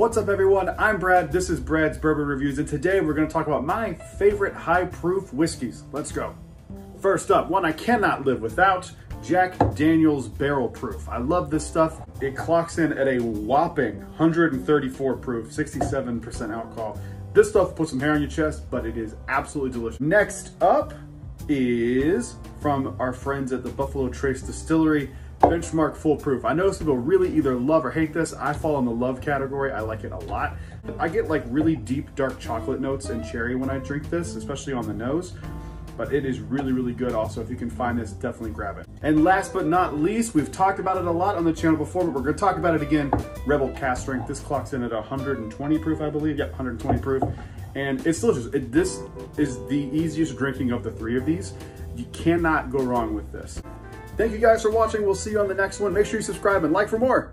What's up everyone? I'm Brad, this is Brad's Bourbon Reviews, and today we're gonna talk about my favorite high proof whiskeys. Let's go. First up, one I cannot live without, Jack Daniels Barrel Proof. I love this stuff. It clocks in at a whopping 134 proof, 67% alcohol. This stuff puts some hair on your chest, but it is absolutely delicious. Next up is from our friends at the Buffalo Trace Distillery, Benchmark Full Proof. I know some people really either love or hate this. I fall in the love category. I like it a lot. I get like really deep dark chocolate notes and cherry when I drink this, especially on the nose. But it is really, really good also. If you can find this, definitely grab it. And last but not least, we've talked about it a lot on the channel before, but we're gonna talk about it again. Rebel Cask Strength. This clocks in at 120 proof, I believe. Yep, 120 proof. And it's delicious. It, this is the easiest drinking of the three of these. You cannot go wrong with this. Thank you guys for watching. We'll see you on the next one. Make sure you subscribe and like for more.